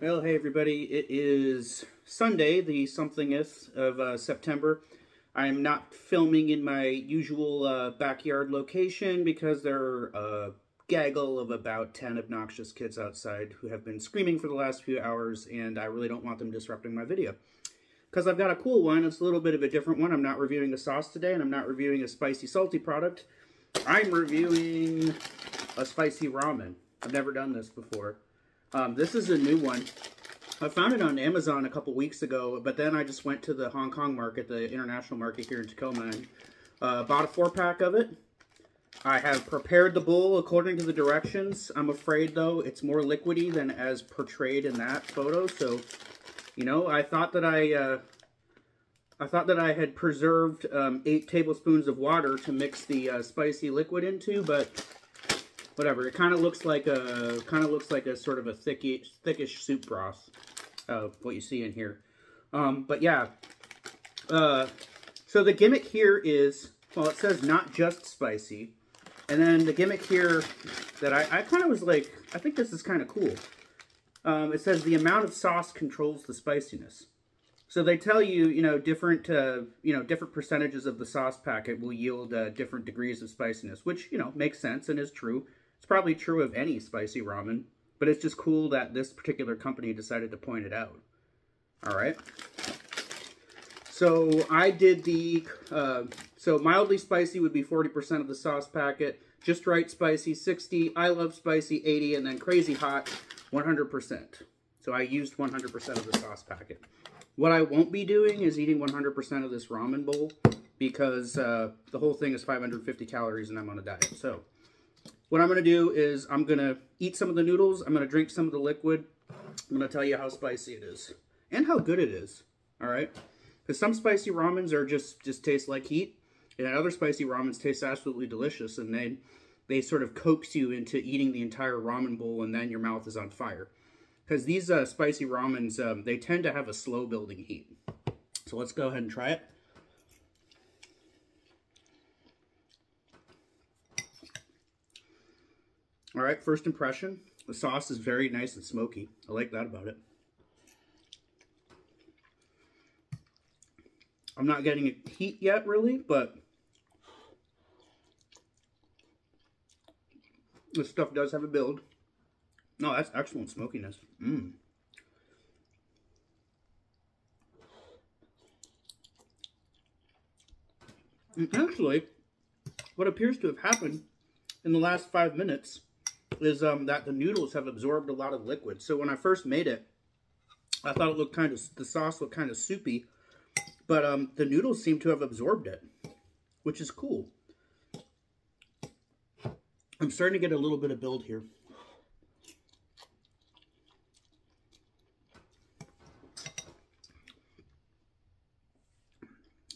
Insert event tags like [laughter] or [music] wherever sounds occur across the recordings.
Well, hey everybody, it is Sunday, the somethingth of uh, September. I'm not filming in my usual uh, backyard location because there are a gaggle of about 10 obnoxious kids outside who have been screaming for the last few hours and I really don't want them disrupting my video. Because I've got a cool one, it's a little bit of a different one. I'm not reviewing a sauce today and I'm not reviewing a spicy salty product. I'm reviewing a spicy ramen. I've never done this before. Um, this is a new one. I found it on Amazon a couple weeks ago, but then I just went to the Hong Kong market, the international market here in Tacoma, and uh, bought a four-pack of it. I have prepared the bowl according to the directions. I'm afraid, though, it's more liquidy than as portrayed in that photo. So, you know, I thought that I, uh, I thought that I had preserved um, eight tablespoons of water to mix the uh, spicy liquid into, but whatever. It kind of looks like a kind of looks like a sort of a thickish thickish soup broth. Uh, what you see in here. Um, but yeah. Uh, so the gimmick here is well, it says not just spicy, and then the gimmick here that I, I kind of was like, I think this is kind of cool. Um, it says the amount of sauce controls the spiciness. So they tell you, you know, different, uh, you know, different percentages of the sauce packet will yield uh, different degrees of spiciness, which, you know, makes sense and is true. It's probably true of any spicy ramen, but it's just cool that this particular company decided to point it out. All right. So I did the, uh, so mildly spicy would be 40% of the sauce packet, just right spicy 60, I love spicy 80, and then crazy hot 100%. So I used 100% of the sauce packet. What I won't be doing is eating 100% of this ramen bowl because uh, the whole thing is 550 calories and I'm on a diet. So what I'm going to do is I'm going to eat some of the noodles. I'm going to drink some of the liquid. I'm going to tell you how spicy it is and how good it is. All right. Because some spicy ramens are just, just taste like heat. And other spicy ramens taste absolutely delicious. And they, they sort of coax you into eating the entire ramen bowl and then your mouth is on fire. Because these uh, spicy ramens, um, they tend to have a slow building heat. So let's go ahead and try it. All right, first impression. The sauce is very nice and smoky. I like that about it. I'm not getting a heat yet, really, but this stuff does have a build. No, that's excellent smokiness. Mmm. And actually, what appears to have happened in the last five minutes is um, that the noodles have absorbed a lot of liquid. So when I first made it, I thought it looked kind of, the sauce looked kind of soupy, but um, the noodles seem to have absorbed it, which is cool. I'm starting to get a little bit of build here.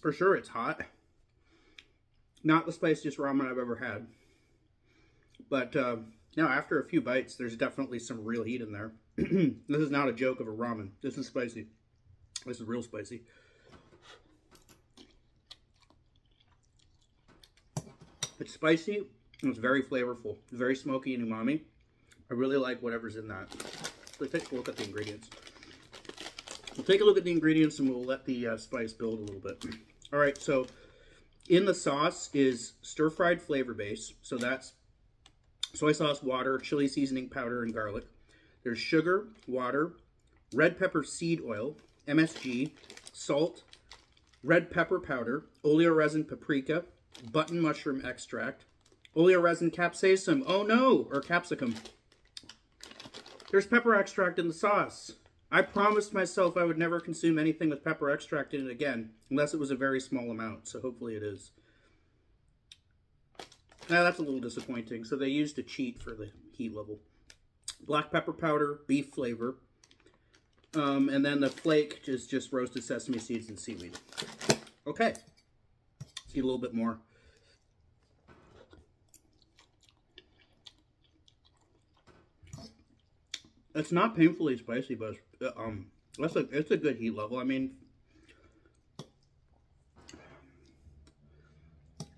For sure it's hot. Not the spiciest ramen I've ever had. But um, now, after a few bites, there's definitely some real heat in there. [clears throat] this is not a joke of a ramen. This is spicy. This is real spicy. It's spicy. And it's very flavorful. Very smoky and umami. I really like whatever's in that. Let's take a look at the ingredients. We'll take a look at the ingredients and we'll let the uh, spice build a little bit. All right, so in the sauce is stir-fried flavor base. So that's soy sauce, water, chili seasoning powder, and garlic. There's sugar, water, red pepper seed oil, MSG, salt, red pepper powder, oleoresin paprika, button mushroom extract, oleoresin capsaicum, oh no, or capsicum. There's pepper extract in the sauce. I promised myself I would never consume anything with pepper extract in it again, unless it was a very small amount, so hopefully it is. Now that's a little disappointing. So they used a cheat for the heat level. Black pepper powder, beef flavor. Um, and then the flake is just roasted sesame seeds and seaweed. Okay. Let's a little bit more. It's not painfully spicy, but uh, um, that's a, it's a good heat level. I mean,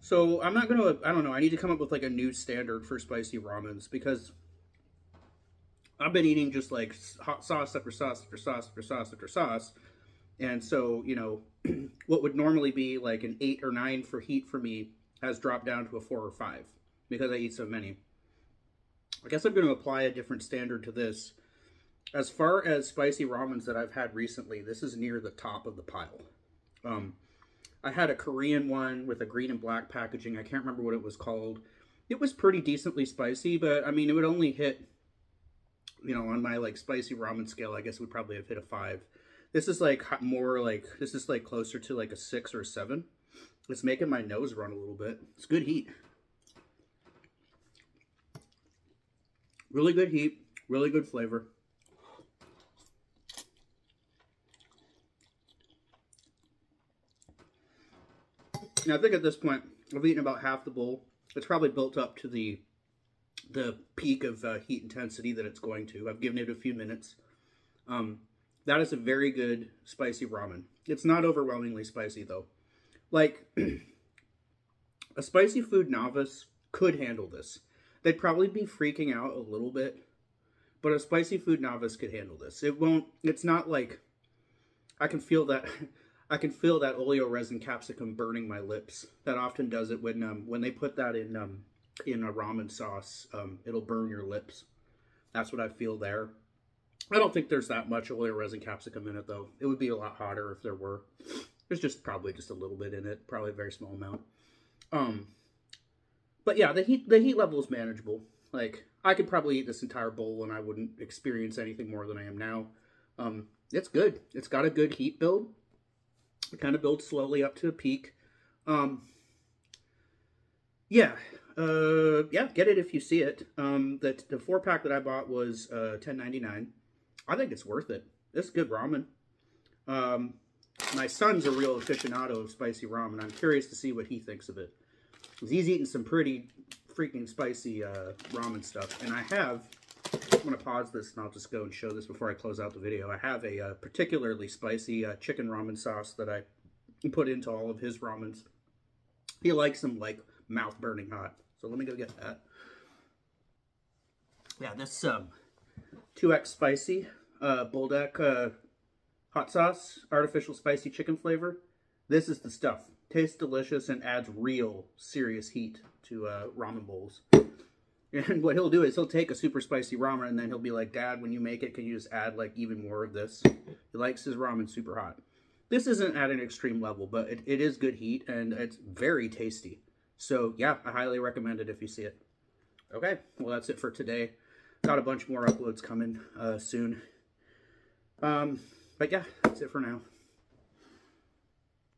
So I'm not gonna, I don't know, I need to come up with like a new standard for spicy ramens because I've been eating just like hot sauce after sauce after sauce after sauce after sauce. And so, you know, [clears throat] what would normally be like an eight or nine for heat for me has dropped down to a four or five because I eat so many. I guess I'm going to apply a different standard to this. As far as spicy ramens that I've had recently, this is near the top of the pile. Um, I had a Korean one with a green and black packaging. I can't remember what it was called. It was pretty decently spicy, but I mean, it would only hit, you know, on my like spicy ramen scale, I guess would probably have hit a five. This is like more like, this is like closer to like a six or a seven. It's making my nose run a little bit. It's good heat. Really good heat, really good flavor. Now I think at this point, I've eaten about half the bowl. It's probably built up to the the peak of uh, heat intensity that it's going to. I've given it a few minutes. Um, that is a very good spicy ramen. It's not overwhelmingly spicy though. Like, [clears throat] a spicy food novice could handle this. They'd probably be freaking out a little bit, but a spicy food novice could handle this. It won't, it's not like, I can feel that, [laughs] I can feel that oleo resin capsicum burning my lips. That often does it when, um, when they put that in, um, in a ramen sauce, um, it'll burn your lips. That's what I feel there. I don't think there's that much oleo resin capsicum in it though. It would be a lot hotter if there were. There's just probably just a little bit in it, probably a very small amount. Um, but yeah, the heat the heat level is manageable. Like I could probably eat this entire bowl and I wouldn't experience anything more than I am now. Um, it's good. It's got a good heat build. It kind of builds slowly up to a peak. Um, yeah, uh, yeah, get it if you see it. Um, the the four pack that I bought was uh, ten ninety nine. I think it's worth it. It's good ramen. Um, my son's a real aficionado of spicy ramen. I'm curious to see what he thinks of it he's eating some pretty freaking spicy uh, ramen stuff. And I have, I'm going to pause this and I'll just go and show this before I close out the video. I have a uh, particularly spicy uh, chicken ramen sauce that I put into all of his ramens. He likes them like mouth burning hot. So let me go get that. Yeah, this um, 2X spicy uh, Buldak uh, hot sauce, artificial spicy chicken flavor. This is the stuff. Tastes delicious and adds real serious heat to uh, ramen bowls. And what he'll do is he'll take a super spicy ramen and then he'll be like, Dad, when you make it, can you just add like even more of this? He likes his ramen super hot. This isn't at an extreme level, but it, it is good heat and it's very tasty. So yeah, I highly recommend it if you see it. Okay, well that's it for today. Got a bunch more uploads coming uh, soon. Um, but yeah, that's it for now.